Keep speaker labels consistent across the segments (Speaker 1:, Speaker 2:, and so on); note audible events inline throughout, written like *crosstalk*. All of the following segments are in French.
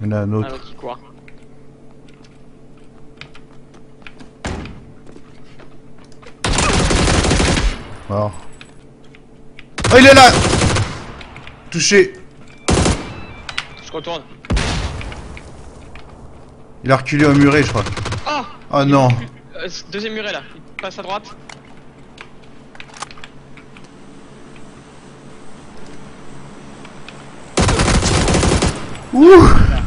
Speaker 1: Il y en a un autre.
Speaker 2: autre qui court.
Speaker 1: Mort. Oh, il est là Touché.
Speaker 2: Je retourne.
Speaker 1: Il a reculé au muret, je crois.
Speaker 2: Ah
Speaker 1: Oh non.
Speaker 2: Euh, Deuxième muret là. Il passe à droite.
Speaker 1: Ouh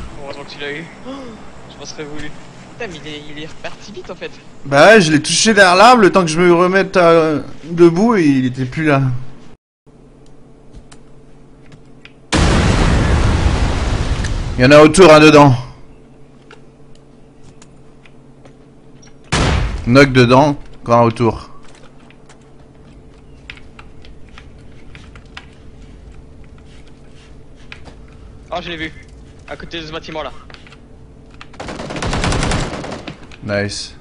Speaker 2: Que tu l'as eu. Je m'en serais voulu. Putain, mais il est, il est reparti vite en fait.
Speaker 1: Bah ouais, je l'ai touché derrière l'arbre, le temps que je me remette à- debout, et il était plus là. Il y en a autour, un dedans. Knock dedans, encore un autour.
Speaker 2: Oh, je l'ai vu. À côté de ce bâtiment là.
Speaker 1: Nice.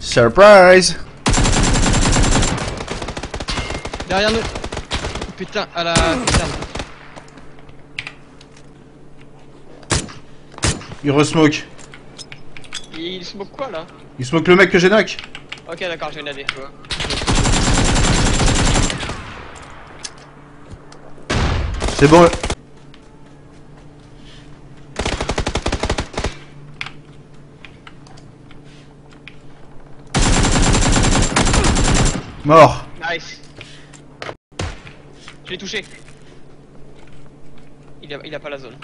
Speaker 1: Surprise
Speaker 2: Derrière nous. Putain, à la caserne.
Speaker 1: Il resmoke.
Speaker 2: Il smoke quoi là?
Speaker 1: Il smoke le mec que j'ai knock.
Speaker 2: Ok, d'accord, je vais
Speaker 1: C'est bon. Mort.
Speaker 2: Nice. Je l'ai touché. Il a, il a pas la zone.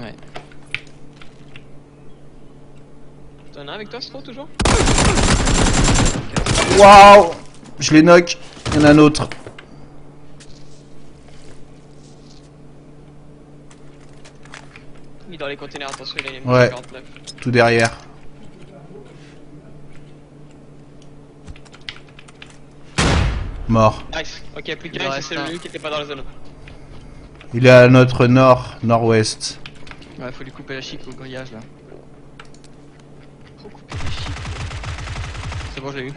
Speaker 3: Ouais.
Speaker 2: T'en as un avec toi, Stro, toujours
Speaker 1: Waouh Je les knock. Il y en a un autre.
Speaker 2: Il est dans les containers, attention, il a une
Speaker 1: Ouais.
Speaker 2: 49.
Speaker 1: Tout derrière. Mort.
Speaker 2: Nice. Ok, plus qu'un,
Speaker 3: reste
Speaker 2: c'est celui qui était pas dans la zone.
Speaker 1: Il est à notre nord, nord-ouest.
Speaker 3: Ouais, faut lui couper la chic au grillage là.
Speaker 2: Trop coupé les chics.
Speaker 3: C'est bon, je l'ai eu.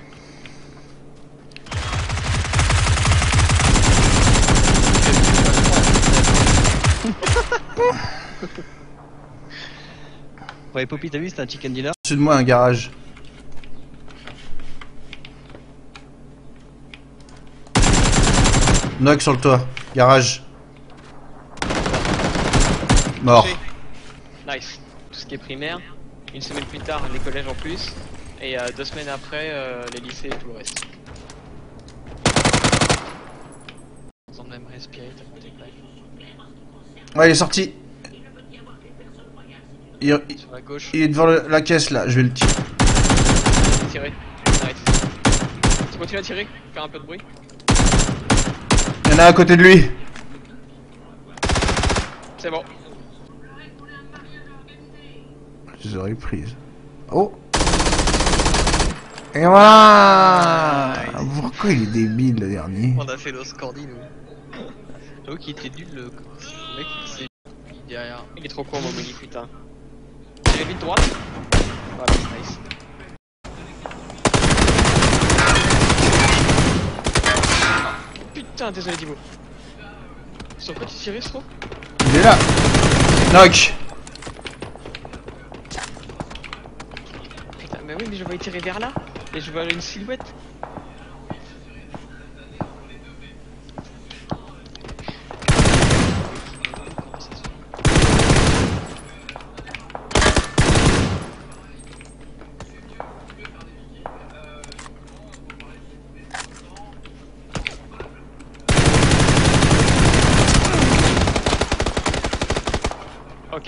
Speaker 3: *laughs* *laughs* Ouais, Poppy, t'as vu, c'était un chicken dinner
Speaker 1: Au-dessus de moi, un garage. Knock sur le toit. Garage. Mort.
Speaker 2: Nice. Tout ce qui est primaire. Une semaine plus tard, les collèges en plus. Et euh, deux semaines après, euh, les lycées et tout le reste.
Speaker 3: Même t'as.
Speaker 1: Ouais, il est sorti. Il, il-
Speaker 3: Sur la gauche.
Speaker 1: il est devant le- la caisse là, je vais le tirer.
Speaker 2: Tirer. Nice. Tu continues à tirer Faire un peu de bruit
Speaker 1: Il y en a à côté de lui.
Speaker 2: C'est bon.
Speaker 1: Je les aurais prises. Oh Et voilà Pourquoi il est débile le dernier?
Speaker 3: On a fait l'os cordi nous. J'avoue qu'il était nul le mec, derrière.
Speaker 2: Il est trop con, mon mini putain. Tirez vite droite. Voilà, nice. Putain, désolé Divo. Sur quoi tu tirais, Stro
Speaker 1: Il est là Knock
Speaker 2: Putain, mais oui, mais je voyais tirer vers là. Et je vois une silhouette.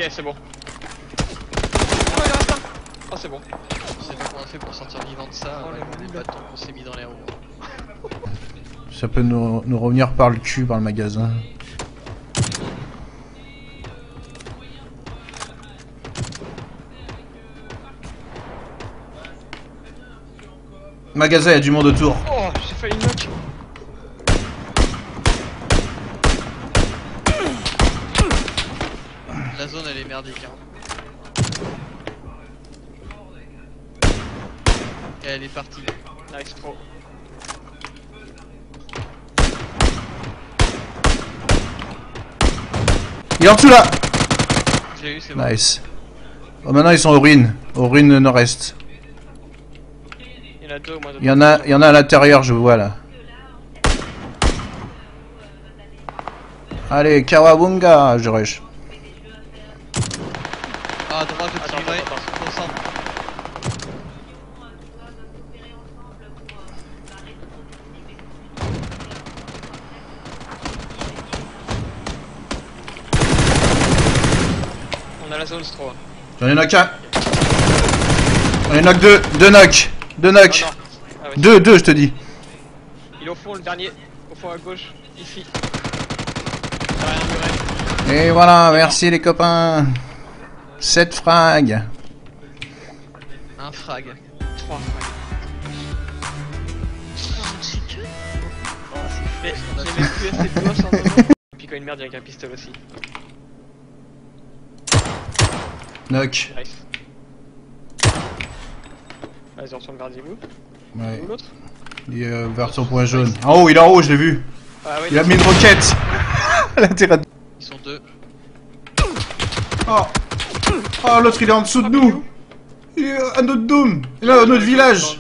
Speaker 2: C'est bon. Oh, il en reste un. Oh, c'est bon.
Speaker 3: Je sais pas comment on a fait pour sortir vivant de ça,
Speaker 2: Oh,
Speaker 3: les bâtons qu'on s'est mis dans les roues.
Speaker 1: Ça peut nous, nous revenir par le cul, par le magasin. Magasin, il y a du monde autour.
Speaker 2: Oh, j'ai failli knock.
Speaker 3: La zone elle est merdique hein. Et elle est partie.
Speaker 2: Nice pro.
Speaker 1: Il est en dessous là
Speaker 2: J'ai eu, c'est bon.
Speaker 1: Nice. Oh, maintenant ils sont aux ruines, aux ruines nord-est.
Speaker 2: Il y en a deux au moins. de-
Speaker 1: Il y en a, il y en a à l'intérieur, je vois là. Allez, Kawabunga, je rush.
Speaker 3: Ah, à droite, le petit
Speaker 2: Attends,
Speaker 3: livret.
Speaker 2: attends, attends.
Speaker 3: Concentre.
Speaker 2: On a la zone 3.
Speaker 1: J'en ai knock un. J'en ai knock deux, deux knock, deux knock.
Speaker 2: Ah non. Ah ouais.
Speaker 1: Deux, deux, je te dis.
Speaker 2: Il est au fond, le dernier. Au fond à gauche. Ici. Un muret.
Speaker 1: Et voilà, merci les copains. 7 frags.
Speaker 3: Un frag.
Speaker 2: 3 Oh, c'est fait. J'ai même plus assez de gauche en ce moment. Et puis quand une merde avec un pistolet aussi.
Speaker 1: Knock.
Speaker 2: Nice. Vas-y, on retourne vers vous.
Speaker 1: Ouais,
Speaker 2: Ou l'autre
Speaker 1: il est euh, vers son point jaune. En haut, il est en haut, je l'ai vu.
Speaker 2: Ah ouais,
Speaker 1: Il a mis une roquette. *laughs*
Speaker 3: Ils sont deux.
Speaker 1: Oh, oh l'autre il est en dessous de nous. Il est à notre dôme. Il est là, à notre village.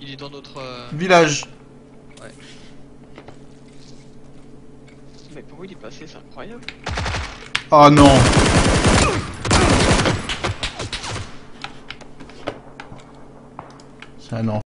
Speaker 3: Il est dans notre. euh,
Speaker 1: Village.
Speaker 2: Mais pourquoi il est passé C'est incroyable.
Speaker 1: Oh non. C'est un